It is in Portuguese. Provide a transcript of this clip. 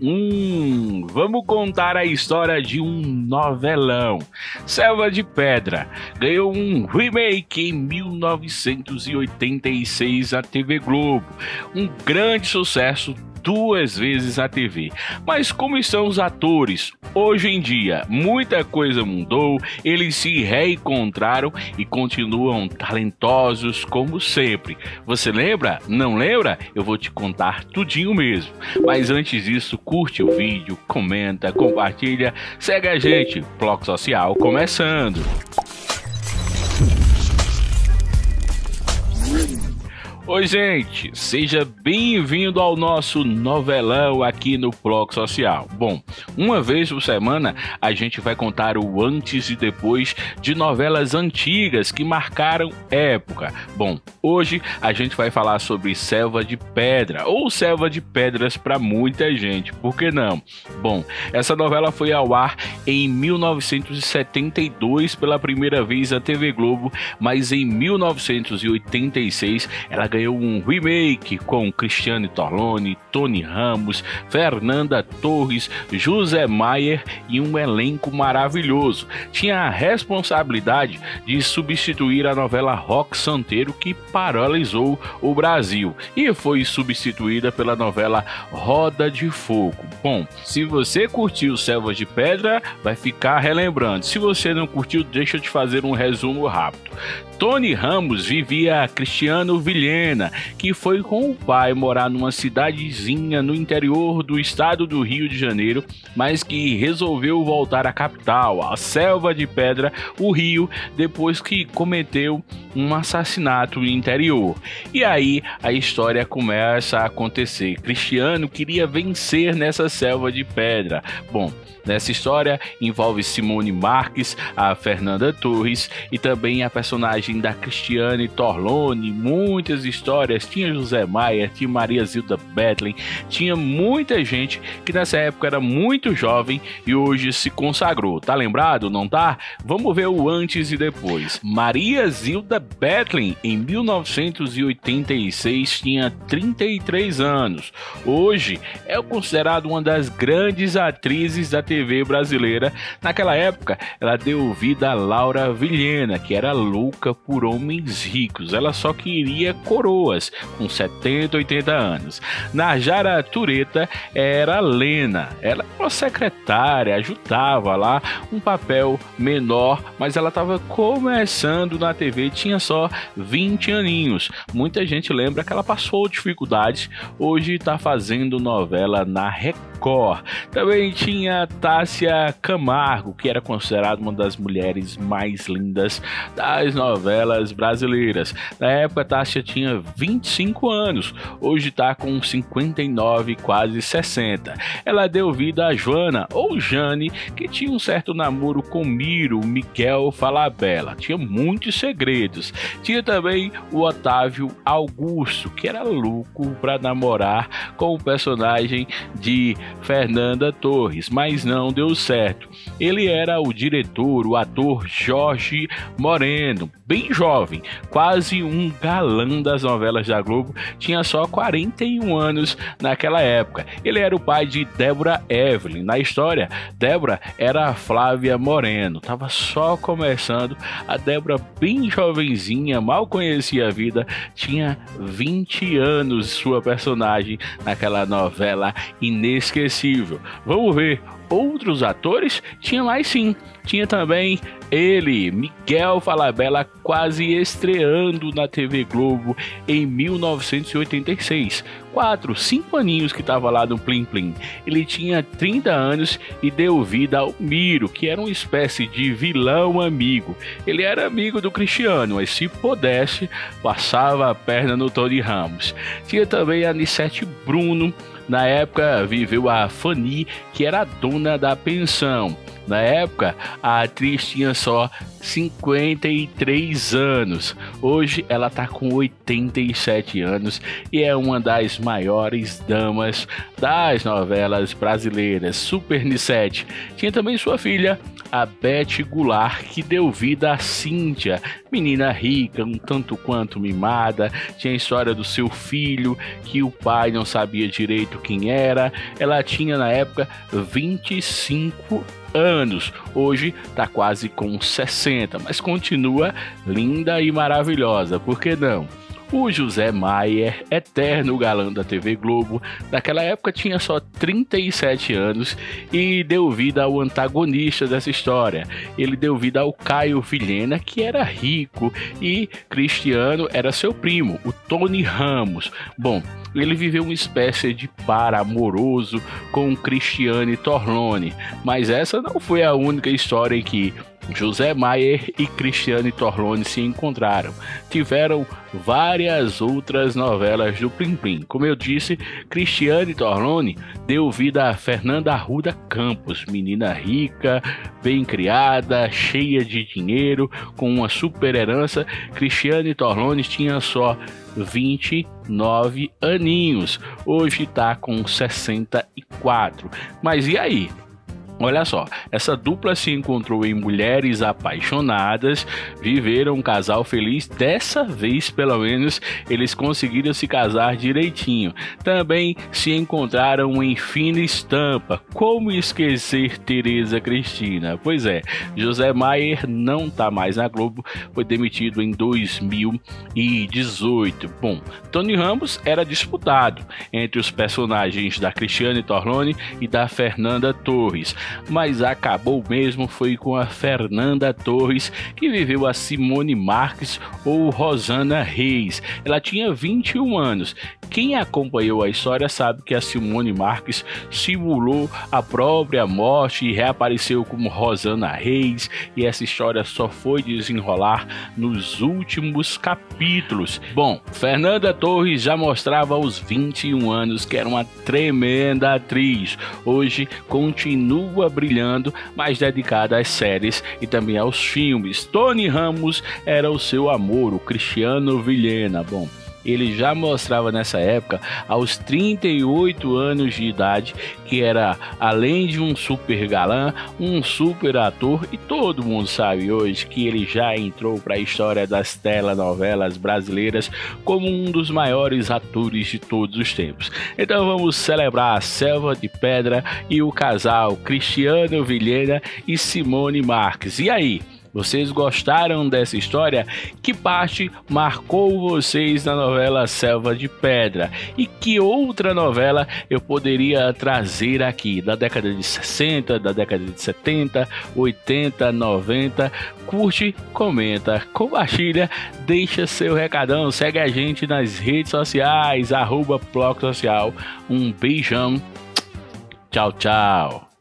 Hum, vamos contar a história de um novelão. Selva de Pedra ganhou um remake em 1986 na TV Globo. Um grande sucesso duas vezes a TV. Mas como estão os atores? Hoje em dia, muita coisa mudou, eles se reencontraram e continuam talentosos como sempre. Você lembra? Não lembra? Eu vou te contar tudinho mesmo. Mas antes disso, curte o vídeo, comenta, compartilha, segue a gente. Bloco Social começando. Oi, gente, seja bem-vindo ao nosso novelão aqui no Bloco Social. Bom, uma vez por semana a gente vai contar o antes e depois de novelas antigas que marcaram época. Bom, hoje a gente vai falar sobre Selva de Pedra ou Selva de Pedras para muita gente, por que não? Bom, essa novela foi ao ar em 1972 pela primeira vez na TV Globo, mas em 1986 ela ganhou um remake com Cristiane Torlone, Tony Ramos, Fernanda Torres, José Maier e um elenco maravilhoso. Tinha a responsabilidade de substituir a novela Rock Santeiro que paralisou o Brasil e foi substituída pela novela Roda de Fogo. Bom, se você curtiu Selvas de Pedra, vai ficar relembrando. Se você não curtiu, deixa eu te fazer um resumo rápido. Tony Ramos vivia Cristiano Vilhena, que foi com o pai morar numa cidadezinha no interior do estado do Rio de Janeiro, mas que resolveu voltar à capital, a Selva de Pedra, o Rio, depois que cometeu um assassinato no interior. E aí a história começa a acontecer. Cristiano queria vencer nessa selva de pedra. Bom, Nessa história envolve Simone Marques, a Fernanda Torres e também a personagem da Cristiane Torlone. Muitas histórias. Tinha José Maia, tinha Maria Zilda Bethlen, tinha muita gente que nessa época era muito jovem e hoje se consagrou. Tá lembrado? Não tá? Vamos ver o antes e depois. Maria Zilda Bethlen, em 1986, tinha 33 anos. Hoje é considerado uma das grandes atrizes da TV brasileira. Naquela época, ela deu vida a Laura Vilhena, que era louca por homens ricos. Ela só queria coroas, com 70, 80 anos. Najara Tureta era Lena. Ela era uma secretária, ajudava lá, um papel menor, mas ela estava começando na TV, tinha só 20 aninhos. Muita gente lembra que ela passou dificuldades, hoje está fazendo novela na Record. Também tinha Tássia Camargo, que era considerada uma das mulheres mais lindas das novelas brasileiras. Na época, Tássia tinha 25 anos, hoje está com 59, quase 60. Ela deu vida a Joana, ou Jane, que tinha um certo namoro com Miro, Miguel Falabella. Tinha muitos segredos. Tinha também o Otávio Augusto, que era louco para namorar com o personagem de Fernanda Torres, mas não deu certo. Ele era o diretor, o ator Jorge Moreno, bem jovem, quase um galã das novelas da Globo, tinha só 41 anos naquela época. Ele era o pai de Débora Evelyn. Na história, Débora era a Flávia Moreno, tava só começando. A Débora, bem jovenzinha, mal conhecia a vida, tinha 20 anos sua personagem naquela novela inesquecível. Vamos ver outros atores? Tinha mais sim. Tinha também ele, Miguel Falabella, quase estreando na TV Globo em 1986. Quatro, cinco aninhos que estava lá no Plim Plim. Ele tinha 30 anos e deu vida ao Miro, que era uma espécie de vilão amigo. Ele era amigo do Cristiano, mas se pudesse, passava a perna no Tony Ramos. Tinha também a Anissete Bruno, na época viveu a Fanny, que era a dona da pensão. Na época, a atriz tinha só 53 anos. Hoje ela está com 87 anos e é uma das maiores damas das novelas brasileiras. Super Nissete. Tinha também sua filha, a Beth Goulart, que deu vida a Cíntia. menina rica, um tanto quanto mimada, tinha a história do seu filho, que o pai não sabia direito quem era. Ela tinha na época 25 anos. Hoje está quase com 60, mas continua linda e maravilhosa. Por que não? O José Maier, eterno galã da TV Globo, naquela época tinha só 37 anos e deu vida ao antagonista dessa história. Ele deu vida ao Caio Vilhena, que era rico, e Cristiano era seu primo, o Tony Ramos. Bom, ele viveu uma espécie de par amoroso com Cristiane Torlone, mas essa não foi a única história em que José Maier e Cristiane Torlone se encontraram. Tiveram várias outras novelas do Plim Plim. Como eu disse, Cristiane Torlone deu vida a Fernanda Arruda Campos, menina rica, bem criada, cheia de dinheiro, com uma super herança. Cristiane Torlone tinha só 29 aninhos. Hoje está com 64. Mas e aí? Olha só, essa dupla se encontrou em Mulheres Apaixonadas, viveram um casal feliz. Dessa vez, pelo menos, eles conseguiram se casar direitinho. Também se encontraram em Fina Estampa. Como esquecer Tereza Cristina? Pois é, José Maier não tá mais na Globo, foi demitido em 2018. Bom, Tony Ramos era disputado entre os personagens da Cristiane Torlone e da Fernanda Torres mas acabou mesmo foi com a Fernanda Torres, que viveu a Simone Marques ou Rosana Reis. Ela tinha 21 anos. Quem acompanhou a história sabe que a Simone Marques simulou a própria morte e reapareceu como Rosana Reis, e essa história só foi desenrolar nos últimos capítulos. Bom, Fernanda Torres já mostrava aos 21 anos que era uma tremenda atriz. Hoje continua brilhando, mas dedicada às séries e também aos filmes. Tony Ramos era o seu amor, o Cristiano Vilhena. Bom, ele já mostrava nessa época, aos 38 anos de idade, que era além de um super galã, um super ator e todo mundo sabe hoje que ele já entrou para a história das telenovelas brasileiras como um dos maiores atores de todos os tempos. Então vamos celebrar a Selva de Pedra e o casal Cristiano Vilhena e Simone Marques. E aí? Vocês gostaram dessa história? Que parte marcou vocês na novela Selva de Pedra? E que outra novela eu poderia trazer aqui da década de 60, da década de 70, 80, 90? Curte, comenta, compartilha, deixa seu recadão, segue a gente nas redes sociais, arroba Bloco Social. Um beijão. Tchau, tchau.